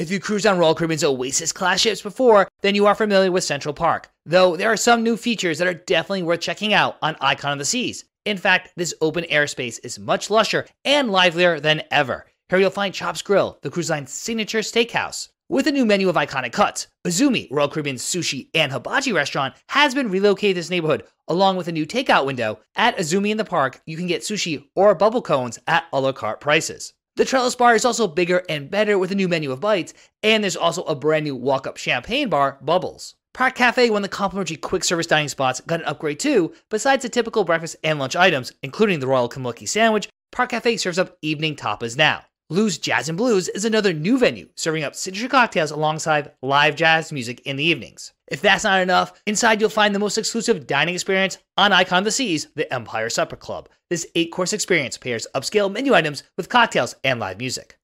If you cruised on Royal Caribbean's Oasis class ships before, then you are familiar with Central Park, though there are some new features that are definitely worth checking out on Icon of the Seas. In fact, this open airspace is much lusher and livelier than ever. Here you'll find Chops Grill, the cruise line's signature steakhouse. With a new menu of iconic cuts, Izumi, Royal Caribbean's sushi and hibachi restaurant, has been relocated to this neighborhood, along with a new takeout window. At Izumi in the park, you can get sushi or bubble cones at a la carte prices. The Trellis bar is also bigger and better with a new menu of bites, and there's also a brand new walk up champagne bar, Bubbles. Park Cafe, one of the complimentary quick service dining spots, got an upgrade too. Besides the typical breakfast and lunch items, including the Royal Kaluki sandwich, Park Cafe serves up evening tapas now. Lou's Jazz and Blues is another new venue, serving up signature cocktails alongside live jazz music in the evenings. If that's not enough, inside you'll find the most exclusive dining experience on Icon of the Seas, the Empire Supper Club. This eight course experience pairs upscale menu items with cocktails and live music.